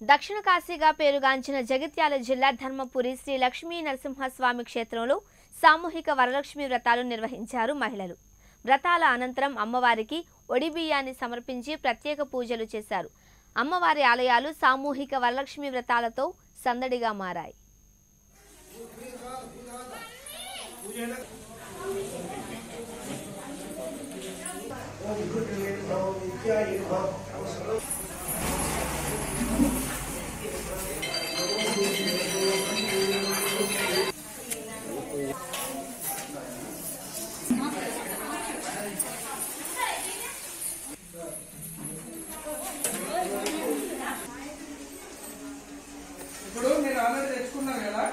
దక్షిణ కాశీగా పేరుగాంచిన జగిత్యాల జిల్లా ధర్మపురి శ్రీ లక్ష్మీ నరసింహస్వామి క్షేత్రంలో సామూహిక వరలక్ష్మి వ్రతాలు నిర్వహించారు మహిళలు. వ్రతాల అనంతరం అమ్మవారికి ఒడిబియ్యాన్ని సమర్పించి ప్రత్యేక పూజలు చేశారు. అమ్మవారి ఆలయాలు సామూహిక వరలక్ష్మి వ్రతాలతో సందడిగా మారాయి. ఇప్పుడు మీరు ఆల్రెడీ తెచ్చుకున్నారు కదా?